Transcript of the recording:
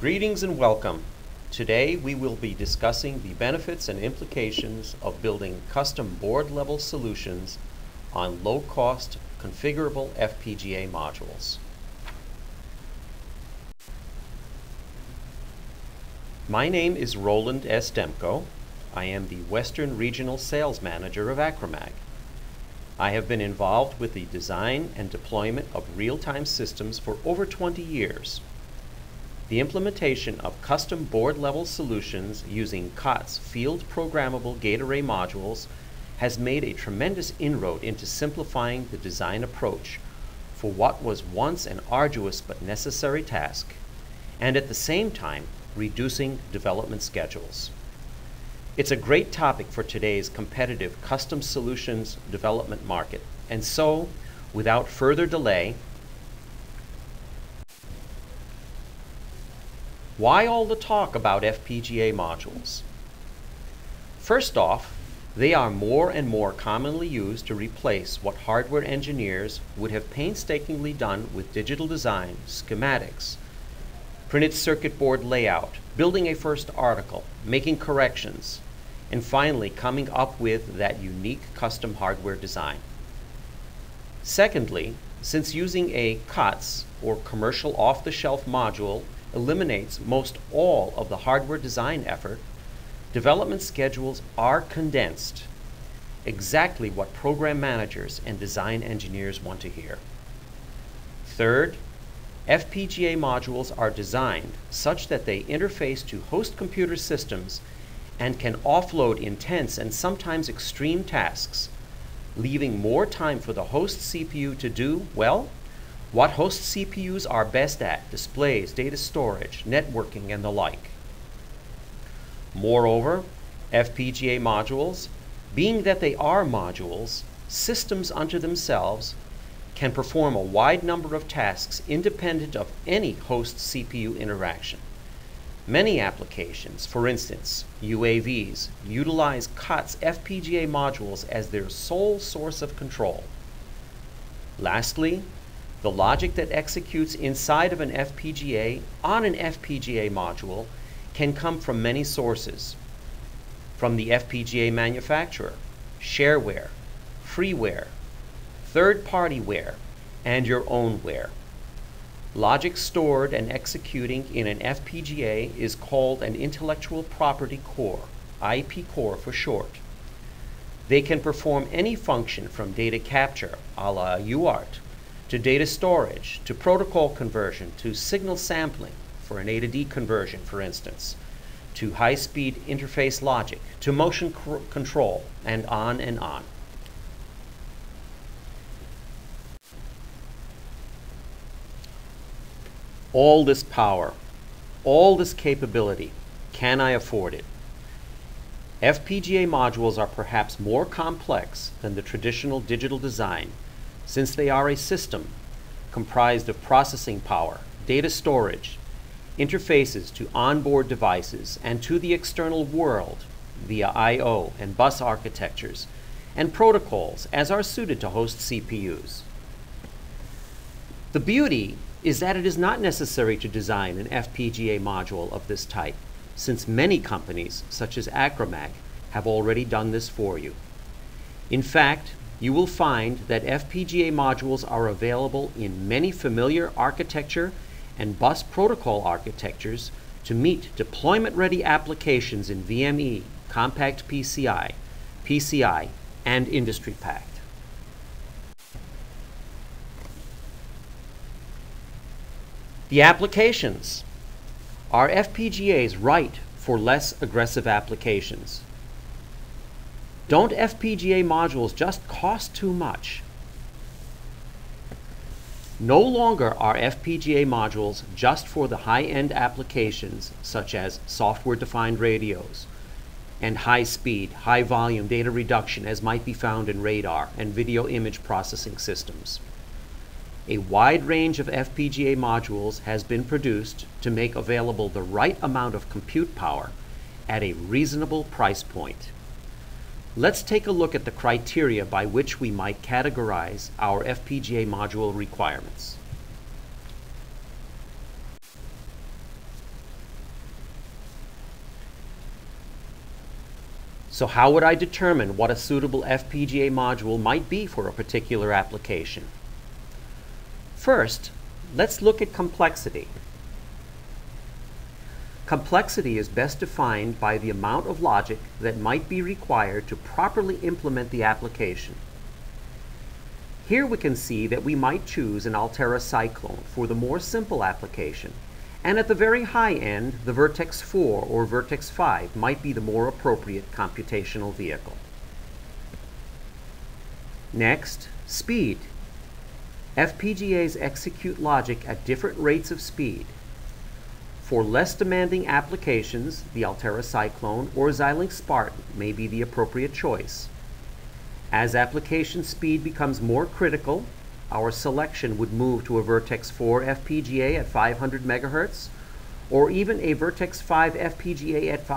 Greetings and welcome. Today we will be discussing the benefits and implications of building custom board level solutions on low cost configurable FPGA modules. My name is Roland S. Demko. I am the Western Regional Sales Manager of Acromag. I have been involved with the design and deployment of real-time systems for over 20 years. The implementation of custom board-level solutions using COTS field programmable gate array modules has made a tremendous inroad into simplifying the design approach for what was once an arduous but necessary task, and at the same time reducing development schedules. It's a great topic for today's competitive custom solutions development market. And so, without further delay, why all the talk about FPGA modules? First off, they are more and more commonly used to replace what hardware engineers would have painstakingly done with digital design, schematics, printed circuit board layout, building a first article, making corrections, and finally coming up with that unique custom hardware design. Secondly, since using a COTS or commercial off-the-shelf module eliminates most all of the hardware design effort, development schedules are condensed, exactly what program managers and design engineers want to hear. Third, FPGA modules are designed such that they interface to host computer systems and can offload intense and sometimes extreme tasks, leaving more time for the host CPU to do, well, what host CPUs are best at displays, data storage, networking, and the like. Moreover, FPGA modules, being that they are modules, systems unto themselves, can perform a wide number of tasks independent of any host CPU interaction. Many applications, for instance, UAVs, utilize COTS FPGA modules as their sole source of control. Lastly, the logic that executes inside of an FPGA on an FPGA module can come from many sources. From the FPGA manufacturer, shareware, freeware, third-party ware, and your own ware. Logic stored and executing in an FPGA is called an intellectual property core, IP core for short. They can perform any function from data capture, a la UART, to data storage, to protocol conversion, to signal sampling, for an A to D conversion, for instance, to high-speed interface logic, to motion control, and on and on. all this power, all this capability, can I afford it? FPGA modules are perhaps more complex than the traditional digital design since they are a system comprised of processing power, data storage, interfaces to onboard devices and to the external world via I.O. and bus architectures, and protocols as are suited to host CPUs. The beauty is that it is not necessary to design an FPGA module of this type, since many companies, such as Acromag, have already done this for you. In fact, you will find that FPGA modules are available in many familiar architecture and bus protocol architectures to meet deployment-ready applications in VME, Compact PCI, PCI, and Industry Pack. The applications. Are FPGAs right for less aggressive applications? Don't FPGA modules just cost too much? No longer are FPGA modules just for the high-end applications such as software-defined radios and high-speed, high-volume data reduction as might be found in radar and video image processing systems. A wide range of FPGA modules has been produced to make available the right amount of compute power at a reasonable price point. Let's take a look at the criteria by which we might categorize our FPGA module requirements. So how would I determine what a suitable FPGA module might be for a particular application? First, let's look at complexity. Complexity is best defined by the amount of logic that might be required to properly implement the application. Here we can see that we might choose an Altera Cyclone for the more simple application, and at the very high end, the Virtex 4 or Virtex 5 might be the more appropriate computational vehicle. Next, speed. FPGAs execute logic at different rates of speed. For less demanding applications, the Altera Cyclone or Xilinx Spartan may be the appropriate choice. As application speed becomes more critical, our selection would move to a Virtex 4 FPGA at 500 MHz or even a Virtex 5 FPGA at 5